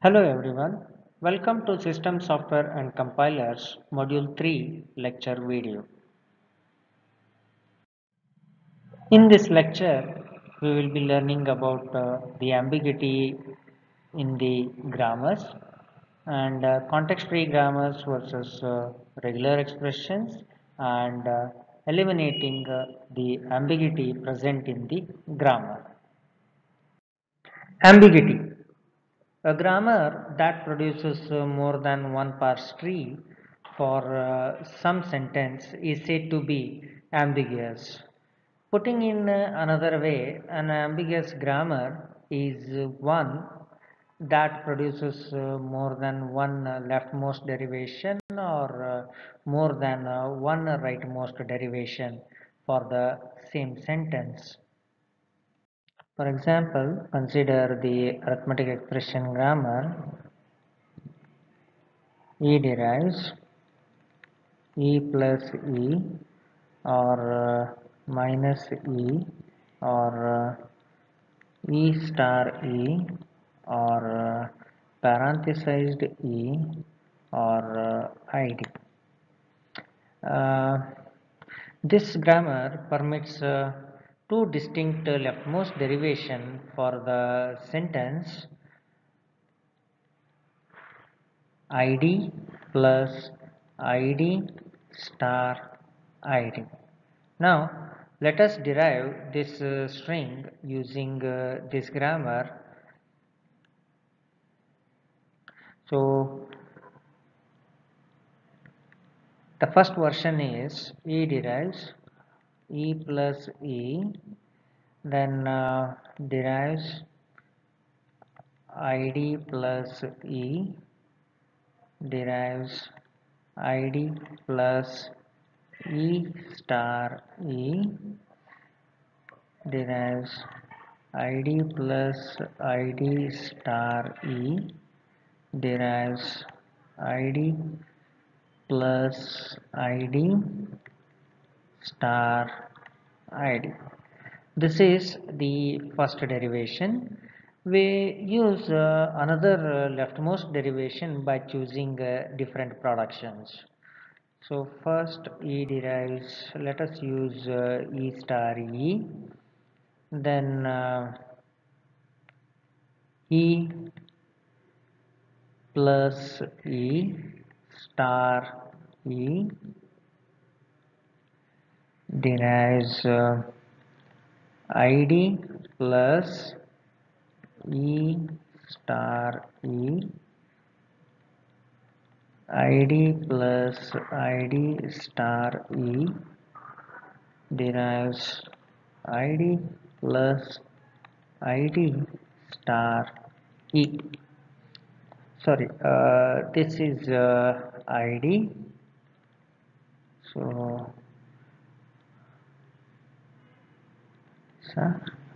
Hello everyone, welcome to System Software and Compilers Module 3 lecture video. In this lecture, we will be learning about uh, the ambiguity in the grammars and uh, context-free grammars versus uh, regular expressions and uh, eliminating uh, the ambiguity present in the grammar. Ambiguity a grammar that produces uh, more than one parse tree for uh, some sentence is said to be ambiguous. Putting in uh, another way, an ambiguous grammar is one that produces uh, more than one leftmost derivation or more than one rightmost derivation for the same sentence. For example, consider the arithmetic expression grammar E derives E plus E or uh, minus E or uh, E star E or uh, parenthesized E or uh, ID. Uh, this grammar permits uh, two distinct leftmost derivation for the sentence id plus id star id. Now let us derive this uh, string using uh, this grammar. So the first version is e derives e plus e then uh, derives id plus e derives id plus e star e derives id plus id star e derives id plus id star id this is the first derivation. We use uh, another uh, leftmost derivation by choosing uh, different productions. So first e derives let us use uh, e star e then uh, e plus e star e derives uh, id plus e star e id plus id star e derives id plus id star e. Sorry uh, this is uh, id so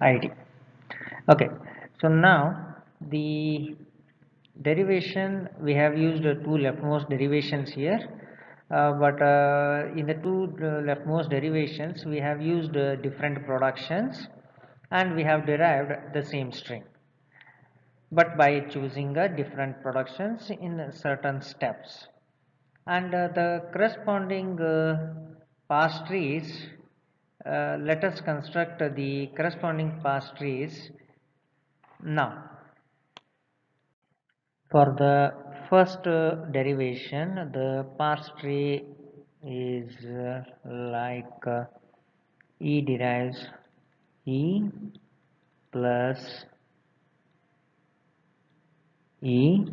id okay so now the derivation we have used uh, two leftmost derivations here uh, but uh, in the two uh, leftmost derivations we have used uh, different productions and we have derived the same string. But by choosing uh, different productions in certain steps. And the corresponding parse trees uh, let us construct the corresponding parse trees now. For the first uh, derivation the parse tree is uh, like uh, e derives e plus e.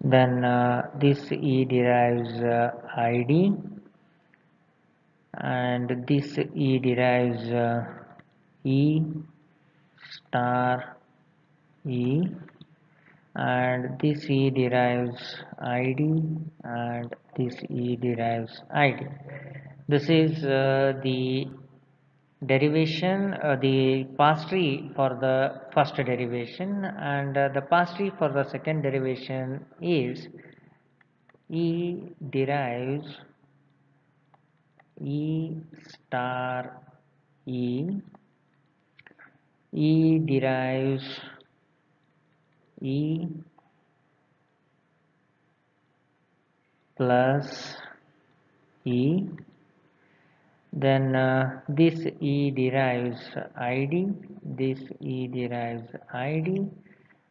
Then uh, this e derives id and this E derives uh, E star E. And this E derives ID and this E derives ID. This is uh, the derivation, uh, the parse tree for the first derivation. And uh, the parse tree for the second derivation is E derives E star E. E derives E. Plus E. Then uh, this E derives ID this E derives ID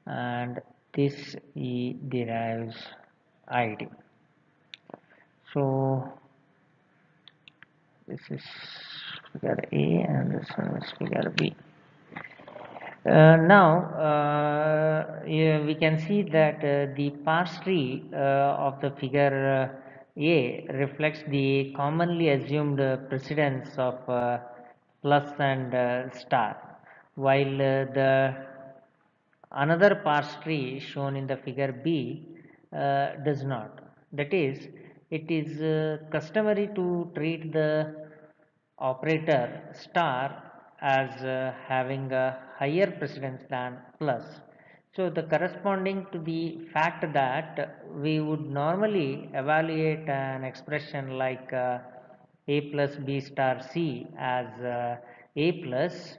and this E derives ID so this is figure A and this one is figure B uh, now uh, yeah, we can see that uh, the parse tree uh, of the figure uh, a reflects the commonly assumed precedence of uh, plus and uh, star, while uh, the another parse tree shown in the figure B uh, does not. That is, it is uh, customary to treat the operator star as uh, having a higher precedence than plus so the corresponding to the fact that we would normally evaluate an expression like uh, a plus b star c as uh, a plus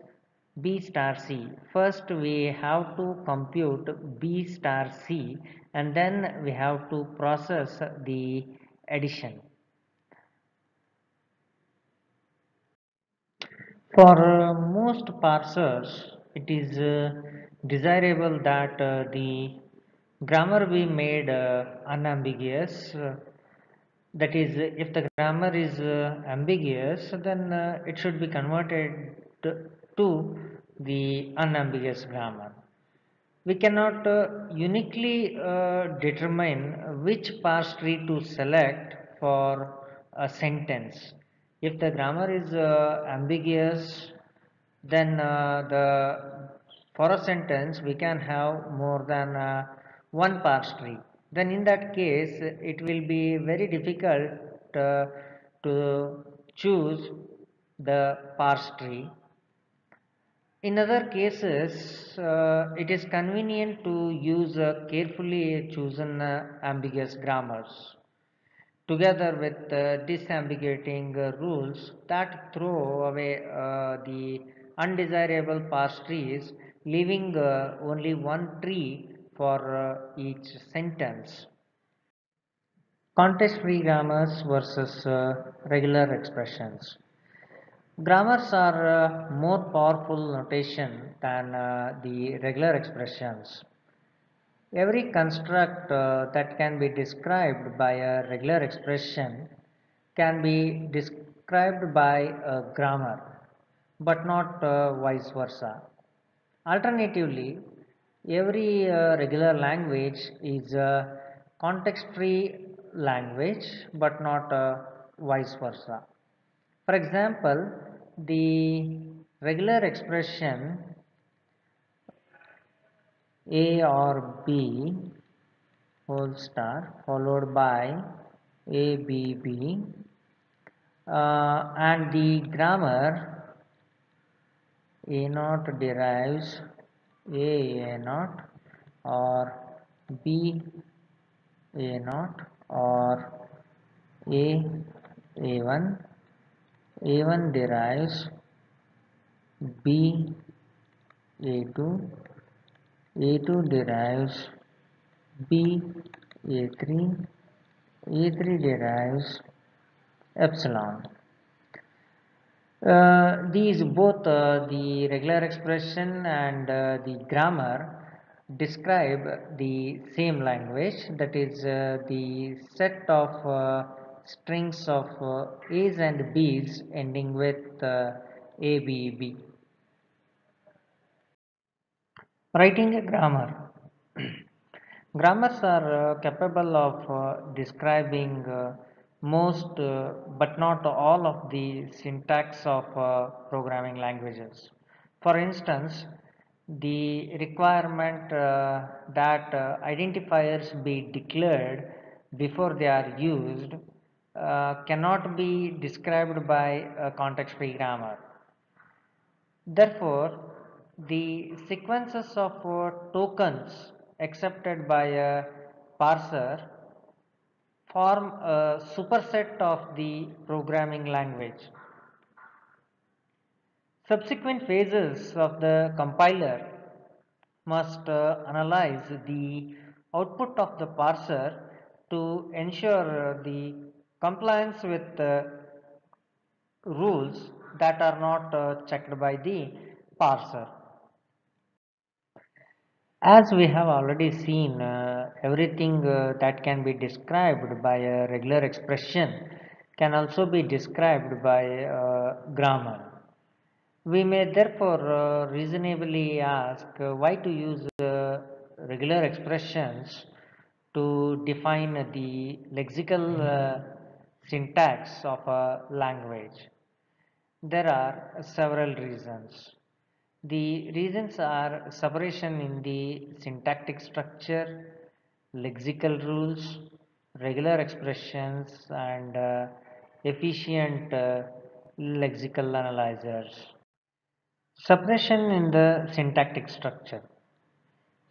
b star c. First we have to compute b star c and then we have to process the addition. For uh, most parsers, it is uh, desirable that uh, the grammar be made uh, unambiguous that is if the grammar is uh, ambiguous then it should be converted to the unambiguous grammar we cannot uniquely determine which parse tree to select for a sentence. If the grammar is ambiguous then the for a sentence we can have more than uh, one parse tree. Then in that case it will be very difficult uh, to choose the parse tree in other cases uh, it is convenient to use uh, carefully chosen uh, ambiguous grammars together with uh, disambiguating rules that throw away the undesirable parse trees leaving uh, only one tree for uh, each sentence. Context-free grammars versus uh, regular expressions. Grammars are more powerful notation than the regular expressions. Every construct uh, that can be described by a regular expression can be described by a grammar, but not uh, vice versa. Alternatively, every uh, regular language is a context-free language but not uh, vice versa. For example, the regular expression A or B whole star followed by A, B, B uh, and the grammar a naught derives a a naught or b a naught or a a1 a1 derives b a2 a2 derives b a3 a3 derives epsilon. Uh, these both uh, the regular expression and uh, the grammar describe the same language. That is uh, the set of uh, strings of uh, A's and B's ending with ABB. Writing a grammar. Grammars are capable of describing most uh, but not all of the syntax of uh, programming languages. For instance, the requirement uh, that uh, identifiers be declared before they are used uh, cannot be described by a context-free grammar. Therefore, the sequences of uh, tokens accepted by a parser form a superset of the programming language. Subsequent phases of the compiler must uh, analyze the output of the parser to ensure the compliance with rules that are not uh, checked by the parser. As we have already seen, uh, everything uh, that can be described by a regular expression can also be described by uh, grammar. We may therefore uh, reasonably ask uh, why to use regular expressions to define the lexical syntax of a language. There are several reasons. The reasons are separation in the syntactic structure, lexical rules, regular expressions and uh, efficient uh, lexical analyzers. Separation in the syntactic structure.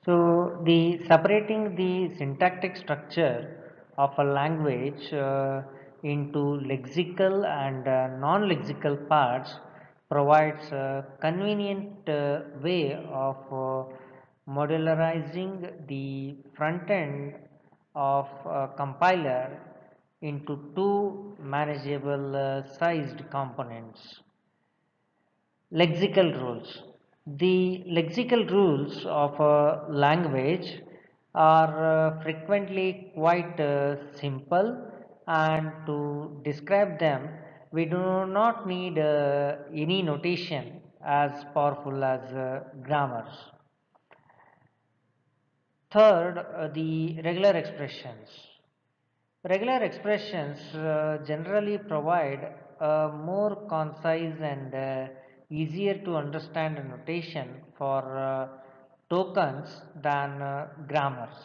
So the separating the syntactic structure of a language uh, into lexical and uh, non-lexical parts provides a convenient uh, way of uh, modularizing the front end of a compiler into two manageable uh, sized components. Lexical rules. The lexical rules of a language are uh, frequently quite uh, simple and to describe them we do not need uh, any notation as powerful as uh, grammars. Third, uh, the regular expressions. Regular expressions uh, generally provide a more concise and uh, easier to understand notation for uh, tokens than grammars.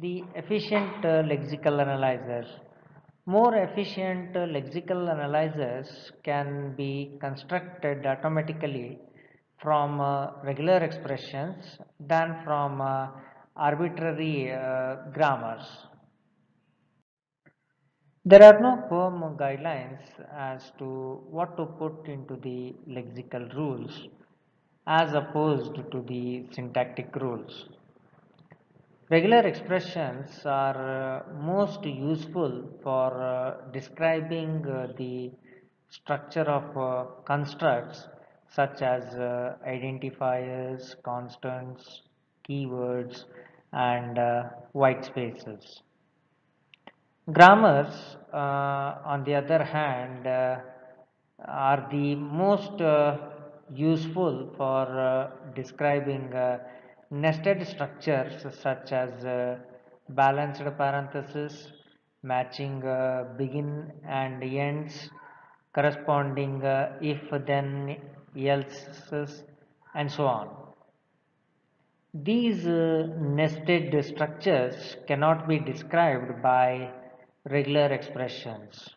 The efficient lexical analyzers more efficient lexical analyzers can be constructed automatically from uh, regular expressions than from uh, arbitrary uh, grammars. There are no firm guidelines as to what to put into the lexical rules as opposed to the syntactic rules. Regular expressions are uh, most useful for uh, describing uh, the structure of uh, constructs such as uh, identifiers, constants, keywords and uh, white spaces. Grammars, on the other hand, are the most useful for describing nested structures such as uh, balanced parenthesis, matching uh, begin and ends, corresponding uh, if then else and so on. These uh, nested structures cannot be described by regular expressions.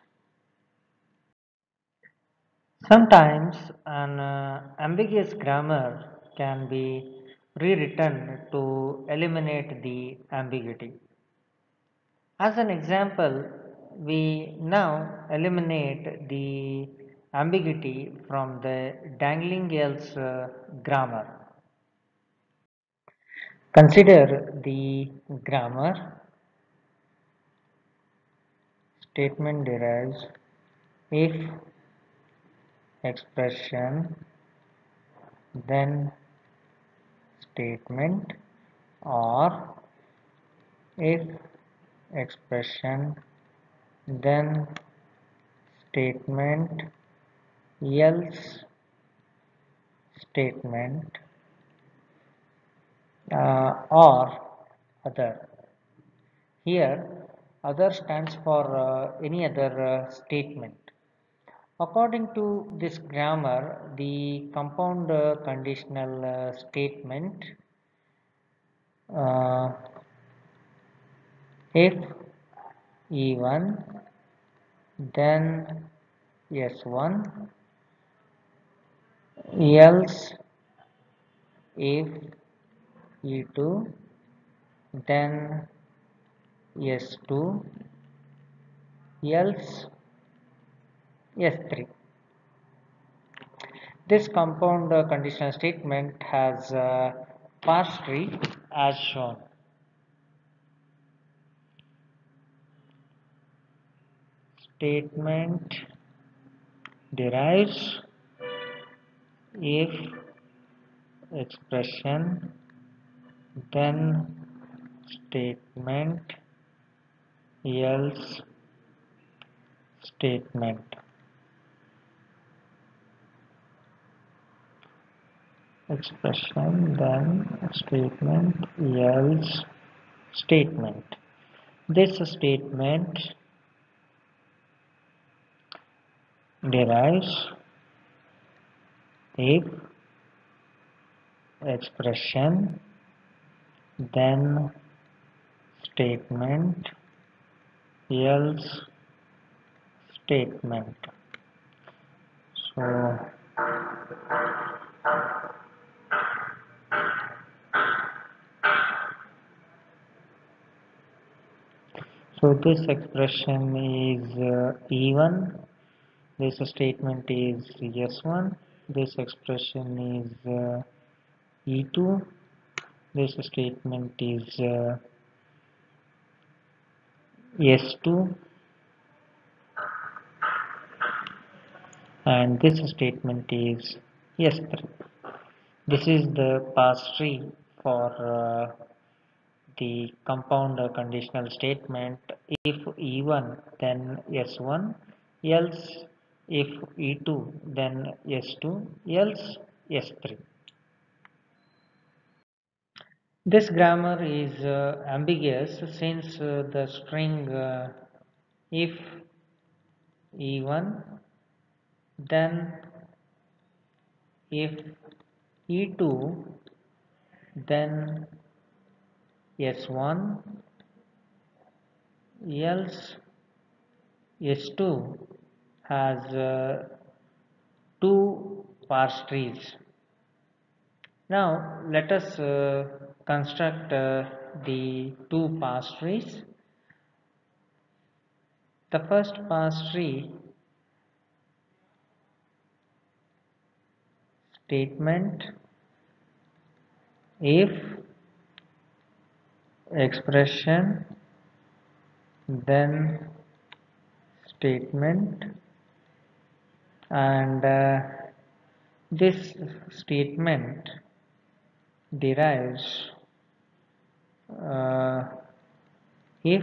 Sometimes an uh, ambiguous grammar can be rewritten to eliminate the ambiguity. As an example, we now eliminate the ambiguity from the dangling else uh, grammar. Consider the grammar. Statement derives if expression then statement or if expression then statement else statement uh, or other. Here other stands for uh, any other uh, statement According to this grammar, the compound uh, conditional uh, statement uh, if E1 then S1 else if E2 then S2 else S3. This compound uh, conditional statement has uh, parse tree as shown. Statement derives if expression then statement else statement expression then statement else statement. This statement derives if expression then statement else statement. So so this expression is uh, even this statement is s1 this expression is uh, e2 this statement is uh, s2 and this statement is s3 this is the parse tree for uh, the compound conditional statement if e1 then s1 else if e2 then s2 else s3 this grammar is uh, ambiguous since uh, the string uh, if e1 then if e2 then s1 else s2 has uh, two parse trees. Now let us uh, construct uh, the two parse trees. The first parse tree statement if expression then statement. And uh, this statement derives uh, if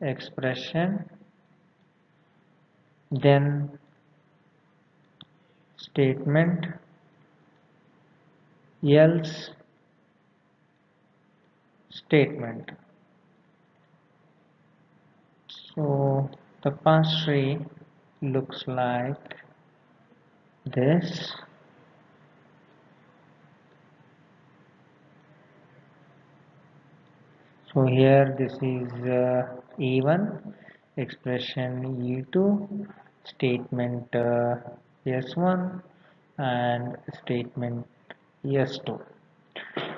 expression then statement else statement so the parse tree looks like this. So here this is uh, e1 expression e2 statement uh, s1 and statement s2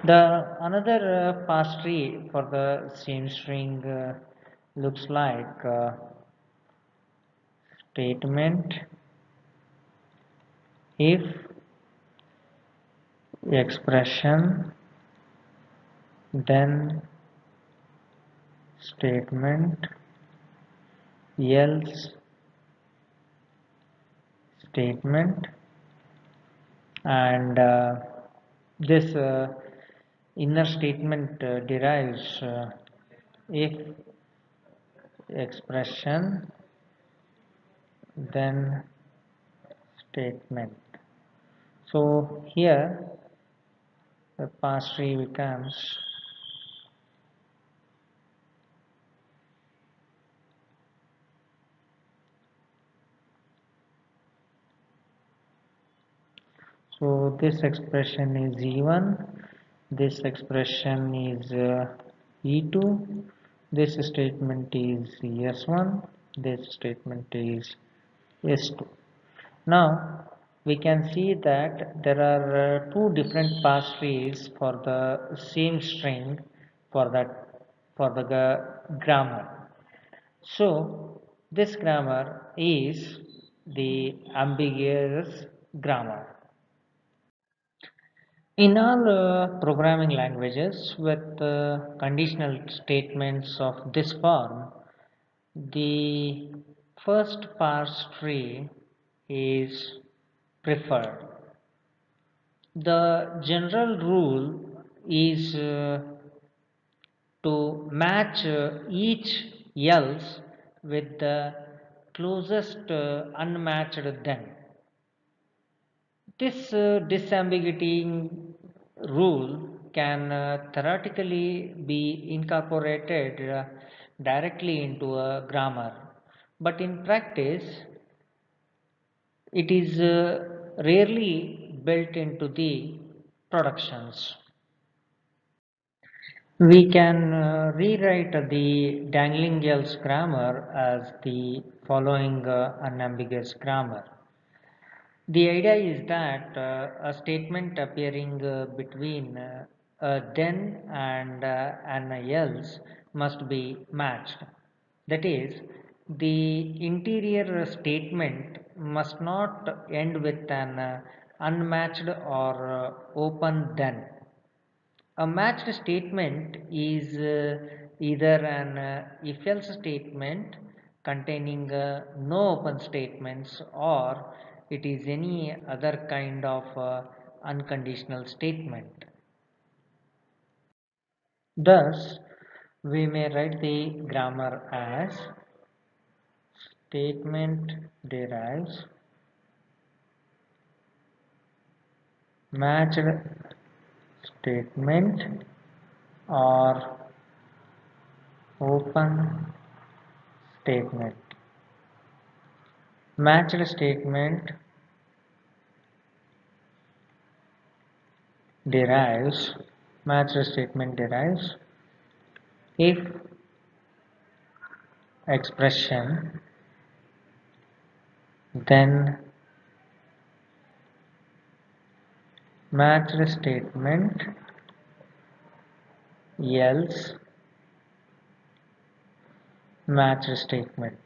the another uh, parse tree for the same string uh, looks like uh, statement. If expression then statement. Else statement. And uh, this uh, inner statement uh, derives uh, if expression then statement. So here the parse tree becomes so this expression is e1 this expression is uh, e2 this statement is s1 this statement is s2 now we can see that there are uh, two different parse trees for the same string for that for the grammar. So this grammar is the ambiguous grammar In all uh, programming languages with uh, conditional statements of this form, the first parse tree is preferred. The general rule is uh, to match uh, each else with the closest uh, unmatched then. This uh, disambiguity rule can uh, theoretically be incorporated uh, directly into a grammar, but in practice, it is uh, rarely built into the productions. We can uh, rewrite the dangling else grammar as the following uh, unambiguous grammar. The idea is that uh, a statement appearing uh, between uh, a then and uh, an else must be matched. That is, the interior statement must not end with an uh, unmatched or uh, open then. A matched statement is either an if else statement containing no open statements or it is any other kind of uh, unconditional statement. Thus, we may write the grammar as statement derives matched statement or open statement matched statement derives matched statement derives if expression then matched statement else matched statement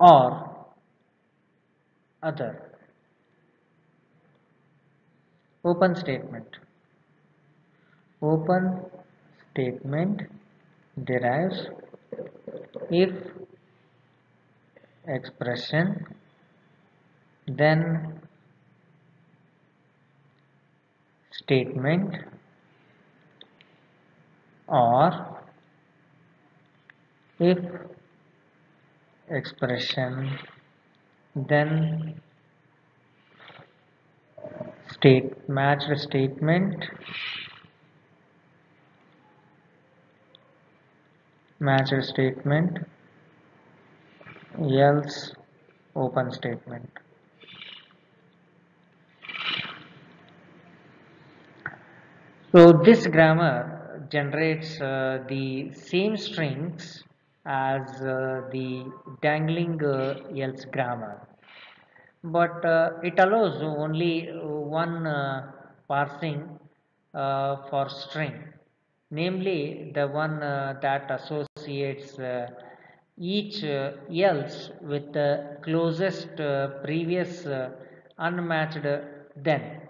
or other. Open statement. Open statement derives if expression then statement or if expression. Then state matched statement. Match matched statement. Else open statement. So this grammar generates uh, the same strings as uh, the dangling uh, else grammar. But uh, it allows only uh, one uh, parsing uh, for string. Namely the one that associates each else with the closest previous unmatched then